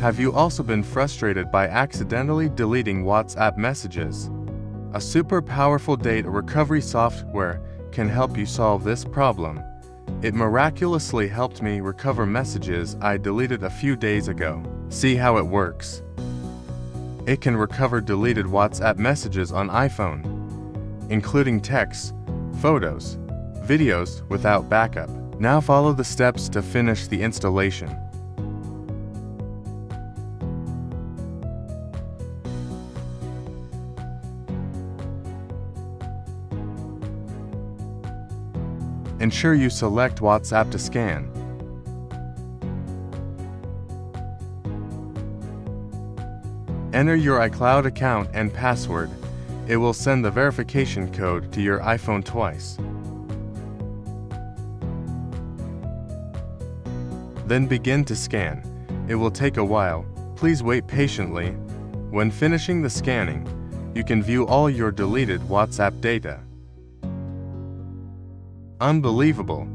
Have you also been frustrated by accidentally deleting WhatsApp messages? A super powerful data recovery software can help you solve this problem. It miraculously helped me recover messages I deleted a few days ago. See how it works. It can recover deleted WhatsApp messages on iPhone, including texts, photos, videos without backup. Now follow the steps to finish the installation. Ensure you select WhatsApp to scan. Enter your iCloud account and password. It will send the verification code to your iPhone twice. Then begin to scan. It will take a while. Please wait patiently. When finishing the scanning, you can view all your deleted WhatsApp data. Unbelievable!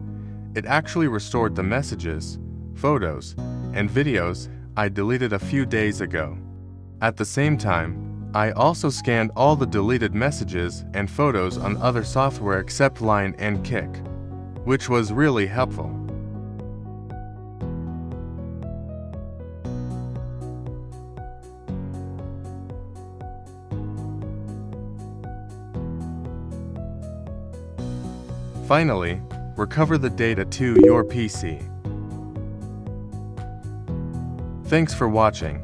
It actually restored the messages, photos, and videos I deleted a few days ago. At the same time, I also scanned all the deleted messages and photos on other software except Line and Kik, which was really helpful. Finally, recover the data to your PC. Thanks for watching.